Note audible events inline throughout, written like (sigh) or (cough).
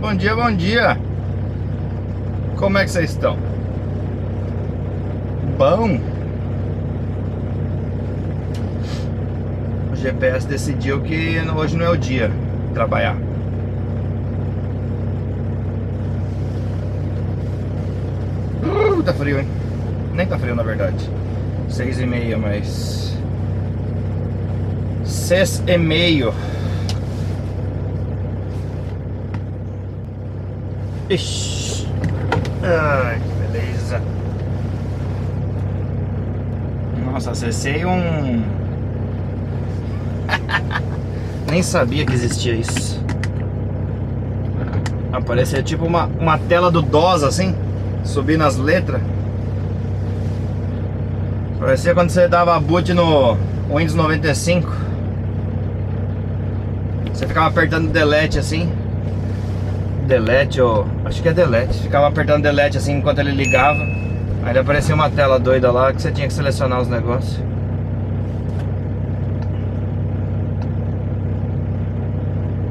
Bom dia, bom dia. Como é que vocês estão? Bom. O GPS decidiu que hoje não é o dia trabalhar. Uh, tá frio, hein? Nem tá frio, na verdade. Seis e meia, mas... Seis e meio. Ixi. Ai, que beleza. Nossa, acessei um... (laughs) Nem sabia que existia isso. Aparecia tipo uma, uma tela do DOS assim, subindo as letras. Parecia quando você dava boot no Windows 95. Você ficava apertando delete assim. Delete ou. Acho que é delete. Ficava apertando delete assim enquanto ele ligava. Aí aparecia uma tela doida lá que você tinha que selecionar os negócios.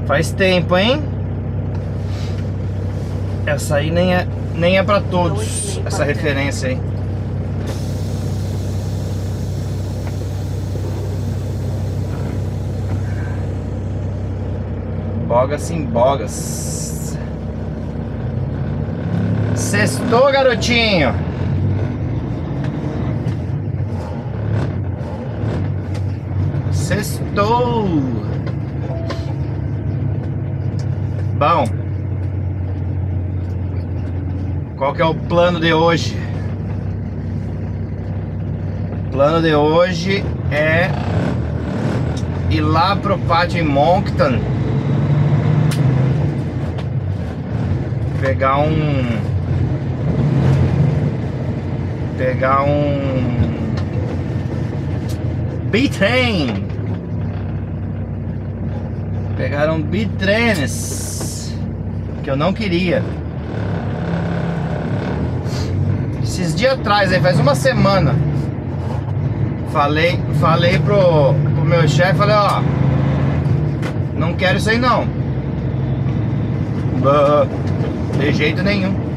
Faz tempo, hein? Essa aí nem é, nem é pra todos, essa referência aí. Bogas sim, bogas. Sextou, garotinho. Sextou. Bom. Qual que é o plano de hoje? O plano de hoje é ir lá pro pátio em Moncton pegar um pegar um bitrem pegar um bitrenes que eu não queria. Esses dias atrás aí faz uma semana falei falei pro, pro meu chefe falei ó não quero isso aí não. De jeito nenhum.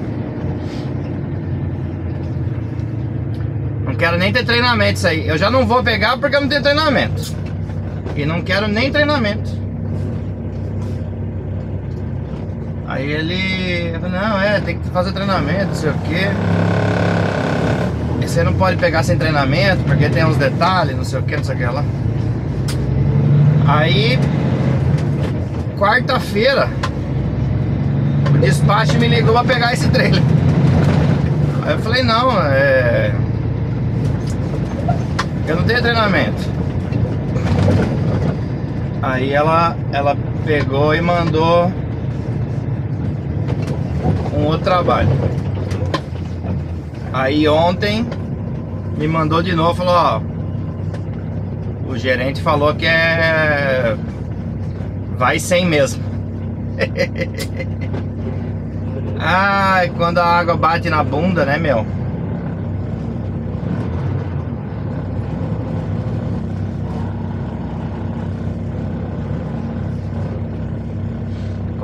Não quero nem ter treinamento isso aí. Eu já não vou pegar porque eu não tenho treinamento. E não quero nem treinamento. Aí ele não, é, tem que fazer treinamento, não sei o que. E você não pode pegar sem treinamento, porque tem uns detalhes, não sei o que, não sei o que lá. Aí, quarta-feira, o despacho me ligou pra pegar esse trailer. Aí eu falei, não, é. Eu não tenho treinamento. Aí ela, ela pegou e mandou um outro trabalho. Aí ontem me mandou de novo, falou, ó, o gerente falou que é vai sem mesmo. (laughs) Ai, quando a água bate na bunda, né, meu?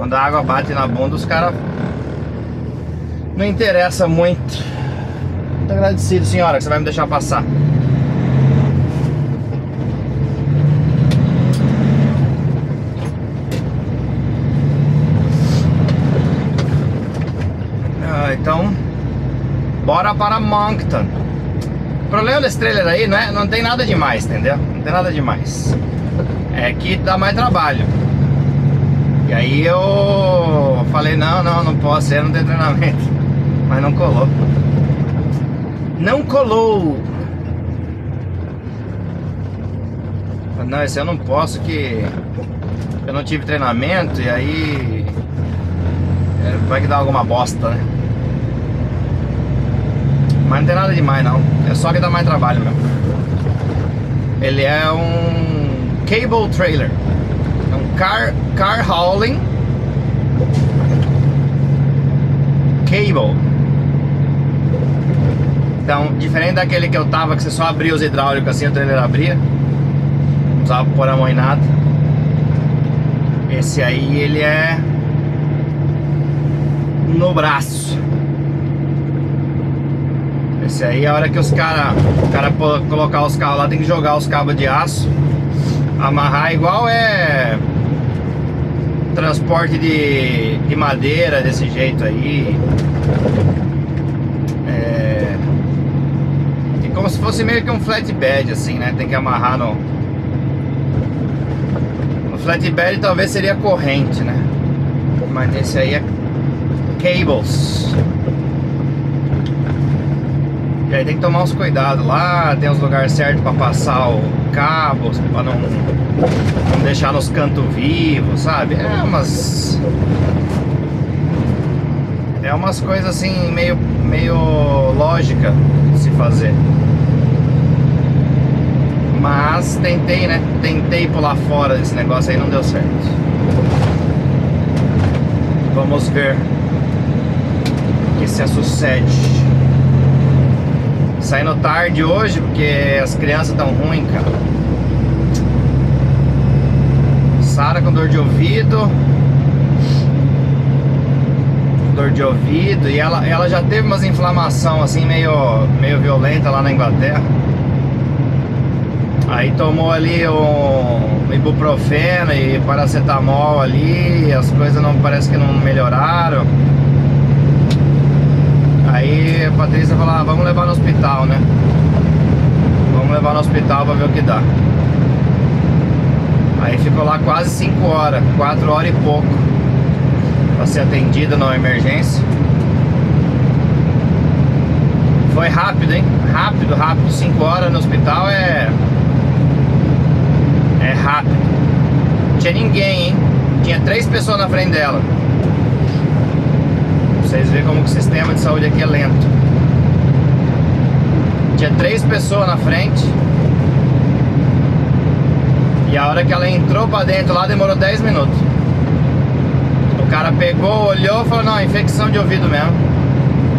Quando a água bate na bunda, os caras não interessa muito. Muito agradecido, senhora, que você vai me deixar passar. Então, bora para Moncton. O problema desse trailer aí não, é, não tem nada demais, entendeu? Não tem nada demais. É que dá mais trabalho. E aí eu falei, não, não, não posso, eu não tenho treinamento. (laughs) Mas não colou. Não colou. Não, esse eu não posso que eu não tive treinamento e aí é, vai que dá alguma bosta, né? Mas não tem nada demais não. É só que dá mais trabalho mesmo. Ele é um cable trailer. É um car, car hauling cable. Então, diferente daquele que eu tava, que você só abria os hidráulicos assim, o trailer abria. Não precisava pôr a mão em nada. Esse aí ele é no braço. Esse aí a hora que os cara, o cara colocar os carros lá tem que jogar os cabos de aço, amarrar igual é transporte de, de madeira desse jeito aí. É, e como se fosse meio que um flatbed assim, né? Tem que amarrar no no flatbed talvez seria corrente, né? Mas nesse aí é cables. E aí tem que tomar uns cuidados lá, tem os lugares certos para passar o cabo, para não, não deixar nos cantos vivos, sabe? É umas. É umas coisas assim meio, meio lógica de se fazer. Mas tentei, né? Tentei pular fora desse negócio aí, não deu certo. Vamos ver o que se sucede. Saindo tarde hoje porque as crianças estão ruins, cara. Sara com dor de ouvido. Dor de ouvido. E ela, ela já teve umas inflamação assim meio, meio violenta lá na Inglaterra. Aí tomou ali um ibuprofeno e paracetamol ali, as coisas não parece que não melhoraram. Aí a Patrícia falou, ah, vamos levar no hospital, né? Vamos levar no hospital pra ver o que dá. Aí ficou lá quase 5 horas, 4 horas e pouco Pra ser atendida na emergência Foi rápido, hein? Rápido, rápido 5 horas no hospital é... É rápido tinha ninguém, hein? Tinha três pessoas na frente dela vocês verem como o sistema de saúde aqui é lento. Tinha três pessoas na frente. E a hora que ela entrou pra dentro lá demorou 10 minutos. O cara pegou, olhou e falou, não, infecção de ouvido mesmo.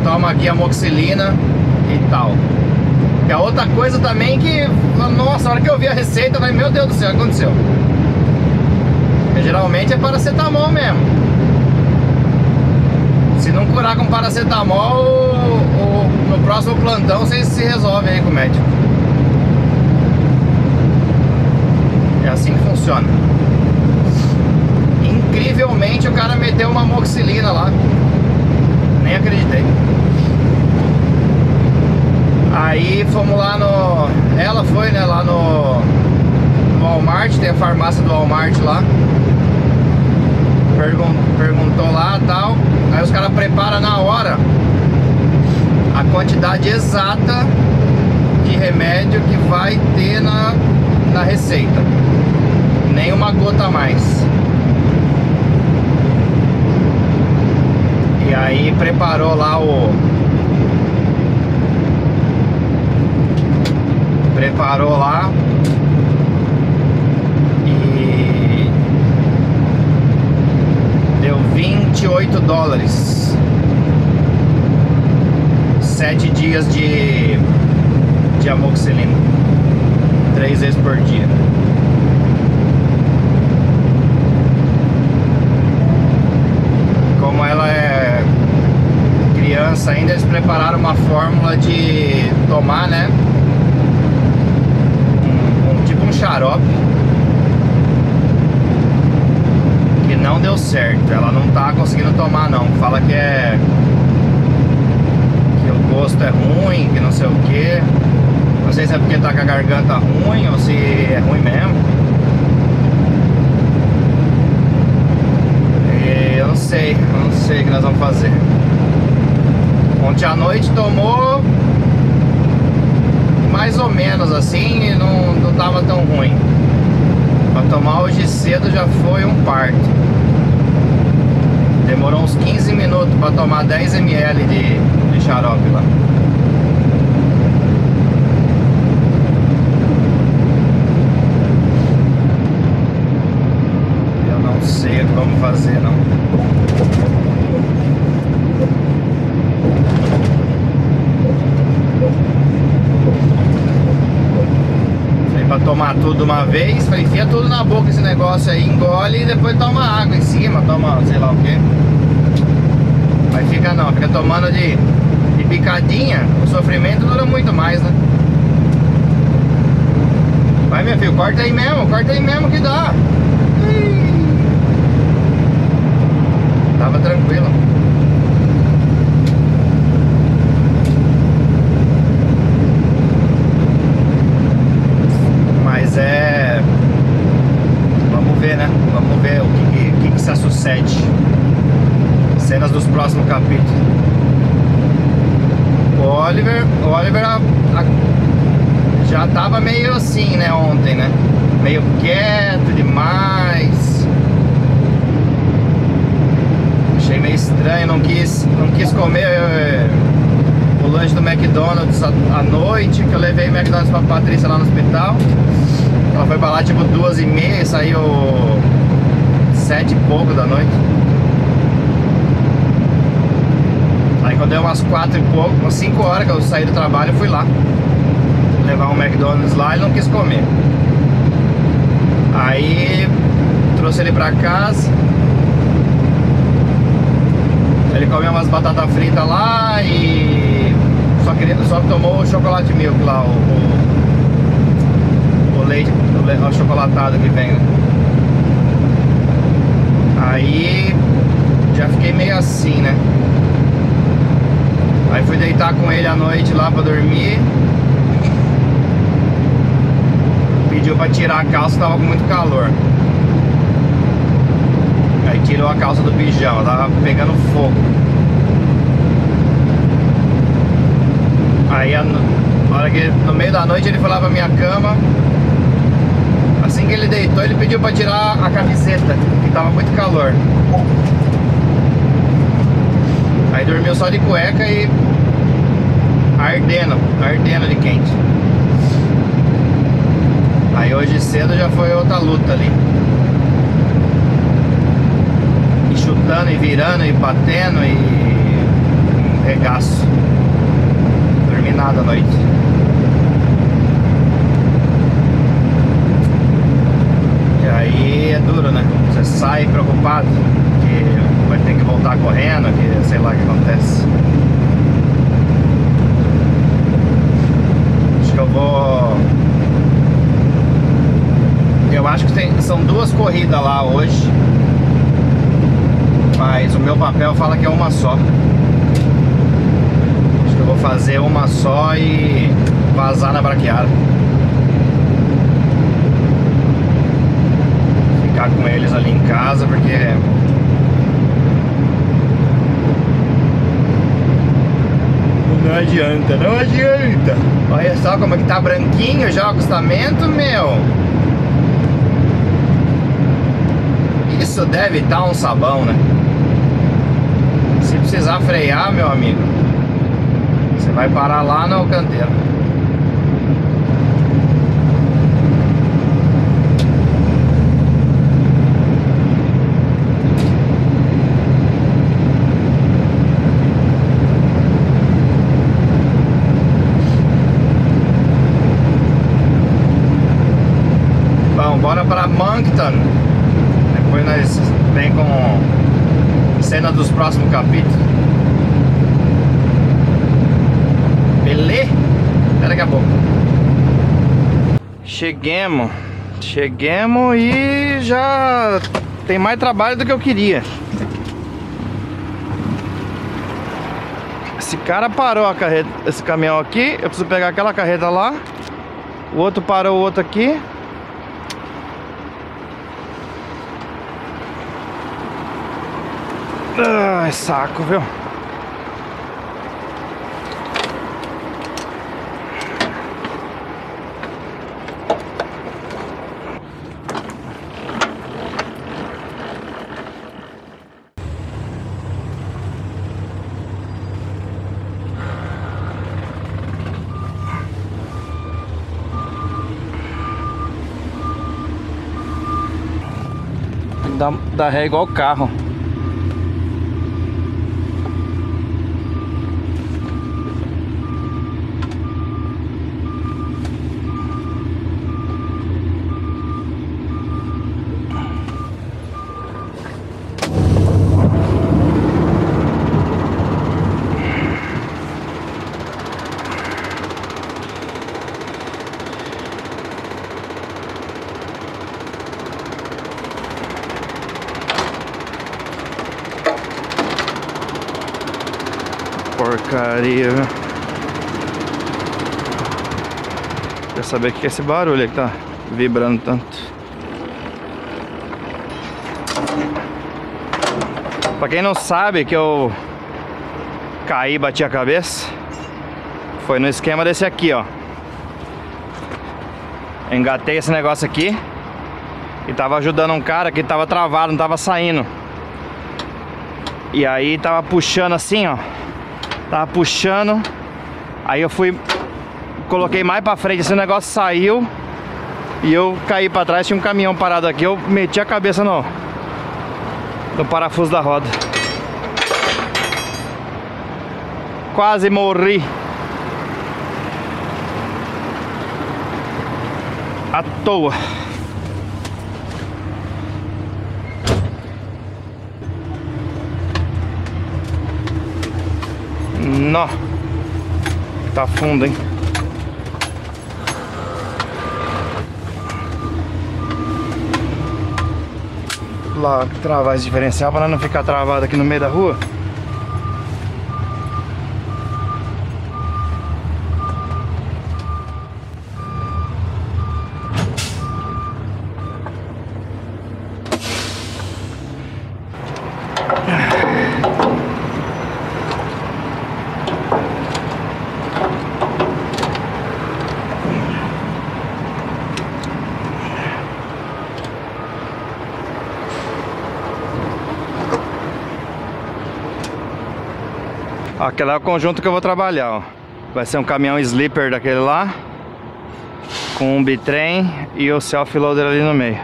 Toma aqui a moxilina e tal. Que a outra coisa também que, nossa, a hora que eu vi a receita, eu falei, meu Deus do céu, o que aconteceu? Porque geralmente é paracetamol mesmo. Se não curar com paracetamol, no próximo plantão vocês se resolvem aí com o médico. É assim que funciona. Incrivelmente o cara meteu uma moxilina lá. Nem acreditei. Aí fomos lá no. Ela foi, né? Lá no, no Walmart, tem a farmácia do Walmart lá perguntou lá tal. Aí os caras preparam na hora a quantidade exata de remédio que vai ter na, na receita. Nem uma gota a mais. E aí preparou lá o. Preparou lá Deu 28 dólares. Sete dias de, de amoxicilina. Três vezes por dia. Como ela é criança ainda, eles prepararam uma fórmula de tomar, né? Um, um tipo um xarope não deu certo. Ela não tá conseguindo tomar não. Fala que é que o gosto é ruim, que não sei o que. Não sei se é porque tá com a garganta ruim ou se é ruim mesmo. E eu não sei, eu não sei o que nós vamos fazer. Ontem à noite tomou mais ou menos assim não, não tava tão ruim. Pra tomar hoje cedo já foi um parto. Demorou uns 15 minutos para tomar 10 ml de, de xarope lá. Eu não sei como fazer não. Falei para tomar tudo de uma vez, falei, enfia tudo na boca esse negócio aí, engole e depois toma água em cima, toma sei lá o que. Aí fica não, fica tomando de, de picadinha, o sofrimento dura muito mais, né? Vai meu filho, corta aí mesmo, corta aí mesmo que dá. Tava tranquilo. Mas é. Vamos ver, né? Vamos ver o que, que, que se sucede. Cenas O Oliver, o Oliver a, a, já tava meio assim, né, ontem, né? Meio quieto demais. Achei meio estranho, não quis, não quis comer eh, o lanche do McDonald's à noite, que eu levei o McDonald's pra Patrícia lá no hospital. Ela foi pra lá tipo duas e meia, saiu sete e pouco da noite. Aí quando deu umas quatro e pouco, umas cinco horas que eu saí do trabalho, eu fui lá. Levar um McDonald's lá e não quis comer. Aí trouxe ele pra casa. Ele comeu umas batatas fritas lá e só, queria, só tomou o chocolate milk lá, o, o, o leite, o, o chocolatado que vem? Aí já fiquei meio assim, né? Aí fui deitar com ele à noite lá pra dormir. Pediu pra tirar a calça, tava com muito calor. Aí tirou a calça do pijama, tava pegando fogo. Aí a, hora que no meio da noite ele foi lá pra minha cama. Assim que ele deitou, ele pediu pra tirar a camiseta, que tava muito calor. Dormiu só de cueca e ardendo, ardendo de quente. Aí hoje cedo já foi outra luta ali. E chutando e virando e batendo e regaço. Dormi nada à noite. E aí é duro, né? Você sai preocupado ter que voltar correndo, que sei lá o que acontece. Acho que eu vou. Eu acho que tem, são duas corridas lá hoje. Mas o meu papel fala que é uma só. Acho que eu vou fazer uma só e vazar na braquiara. Ficar com eles ali em casa porque Não adianta, não adianta. Olha só como é que tá branquinho já o acostamento, meu. Isso deve estar um sabão, né? Se precisar frear, meu amigo, você vai parar lá no canteiro. Bom, bora para Moncton. Depois nós vem com cena dos próximos capítulos. Beleza? Daqui a pouco. Cheguemos. Cheguemos e já tem mais trabalho do que eu queria. Esse cara parou a carreta, esse caminhão aqui. Eu preciso pegar aquela carreta lá. O outro parou o outro aqui. Ai, saco, viu? Dá ré igual carro. Saber o que é esse barulho que tá vibrando tanto? Pra quem não sabe que eu caí e bati a cabeça, foi no esquema desse aqui, ó. Engatei esse negócio aqui e tava ajudando um cara que tava travado, não tava saindo. E aí tava puxando assim, ó. Tava puxando. Aí eu fui coloquei mais pra frente, esse negócio saiu e eu caí pra trás, tinha um caminhão parado aqui, eu meti a cabeça no, no parafuso da roda. Quase morri. À toa. Nó. Tá fundo, hein? Lá, travar esse diferencial para não ficar travado aqui no meio da rua. Aquele é o conjunto que eu vou trabalhar, ó. Vai ser um caminhão sleeper daquele lá Com um bitrem e o self-loader ali no meio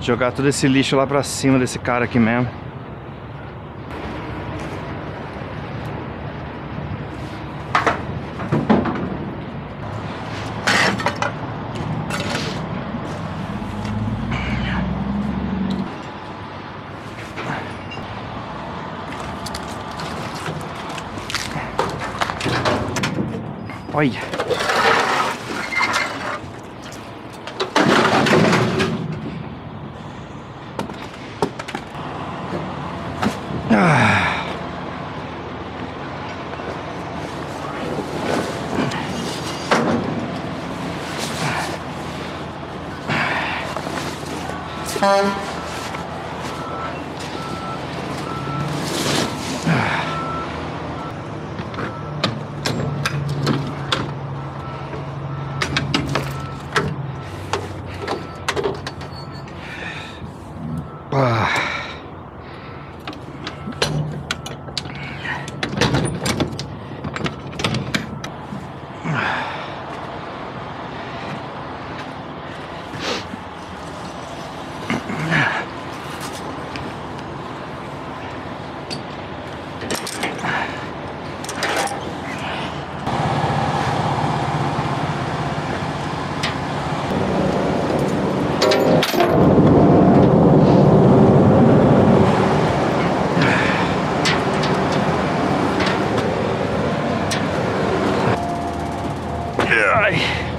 Jogar todo esse lixo lá pra cima desse cara aqui mesmo Yeah.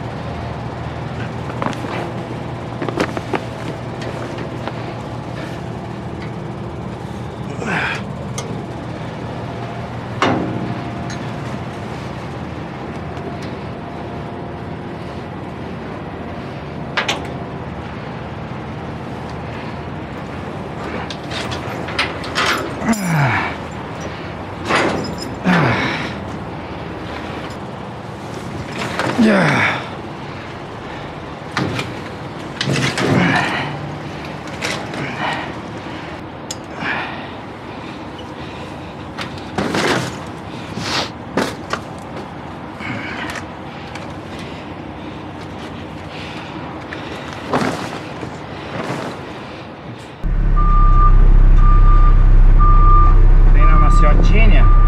тень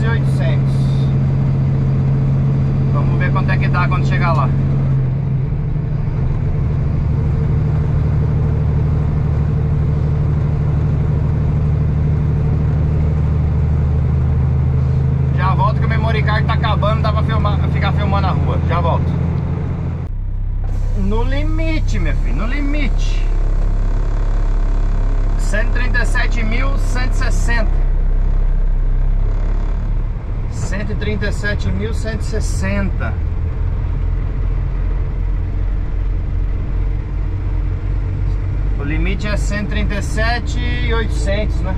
e 800 Vamos ver quanto é que dá quando chegar lá Já volto que o memory card tá acabando, dá pra filmar, ficar filmando a rua. Já volto. No limite, meu filho, no limite. 137.160. 137.160. O limite é 137.800, né?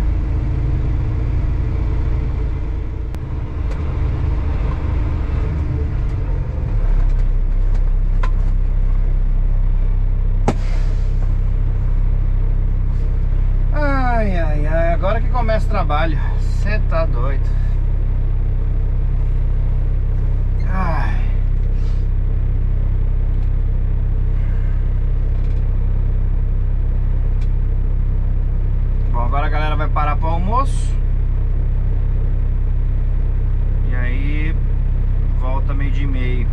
Ai, ai, ai, agora que começa o trabalho. Você tá doido. Ai. Bom, agora a galera vai parar para almoço. E aí volta meio de meio.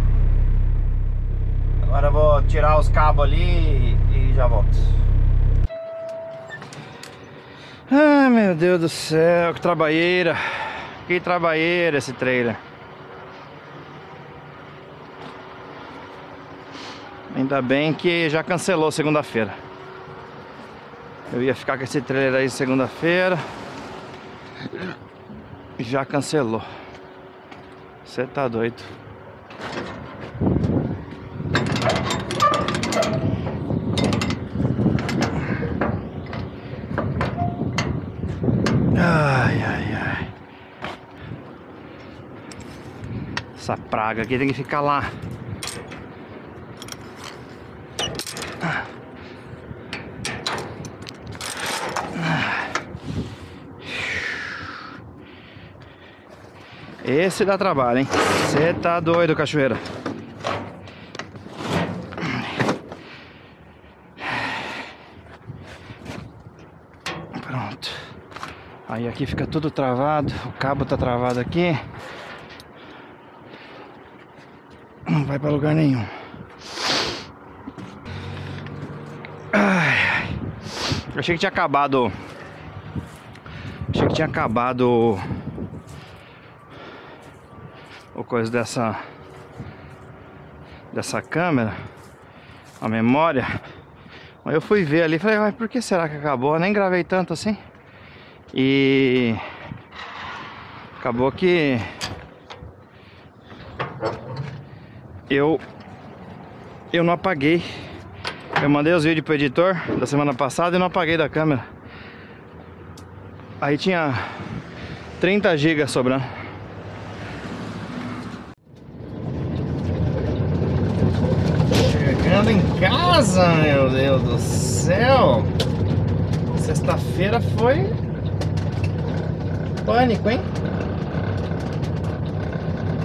Agora vou tirar os cabos ali e já volto. Ai meu Deus do céu, que trabalheira Que trabalheira esse trailer Ainda bem que já cancelou segunda-feira Eu ia ficar com esse trailer aí segunda-feira Já cancelou Você tá doido Ai, ai, ai. Essa praga aqui tem que ficar lá. Esse dá trabalho, hein? Você tá doido, cachoeira. Pronto. Aí aqui fica tudo travado, o cabo tá travado aqui. Não vai pra lugar nenhum. Ai, achei que tinha acabado. Achei que tinha acabado coisa dessa dessa câmera, a memória. Mas eu fui ver ali, falei, mas por que será que acabou? Eu nem gravei tanto assim. E acabou que eu eu não apaguei. Eu mandei os vídeos pro editor da semana passada e não apaguei da câmera. Aí tinha 30 GB sobrando. Chegando em casa, meu Deus do céu. Sexta-feira foi pânico, hein?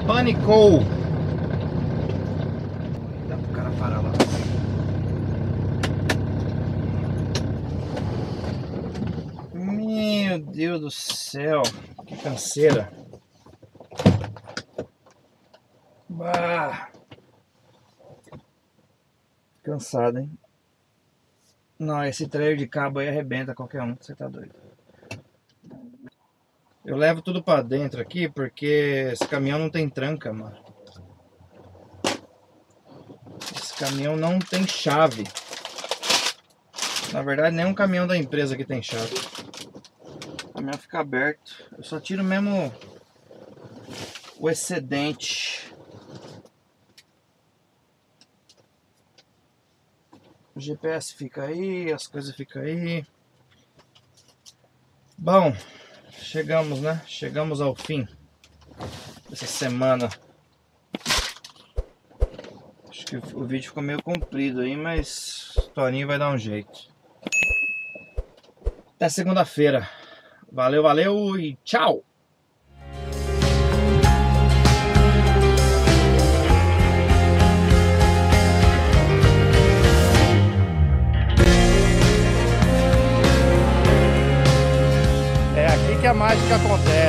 Panicou. Dá para lá. Meu Deus do céu, que canseira. Bah. Cansado, hein? Não, esse trailer de cabo aí arrebenta qualquer um, você tá doido. Eu levo tudo pra dentro aqui porque esse caminhão não tem tranca, mano. Esse caminhão não tem chave. Na verdade, nenhum caminhão da empresa que tem chave. O caminhão fica aberto. Eu só tiro mesmo o excedente. O GPS fica aí, as coisas ficam aí. Bom, chegamos, né? Chegamos ao fim dessa semana. Acho que o vídeo ficou meio comprido aí, mas Toninho vai dar um jeito. Até segunda-feira. Valeu, valeu e tchau! Que a mágica acontece.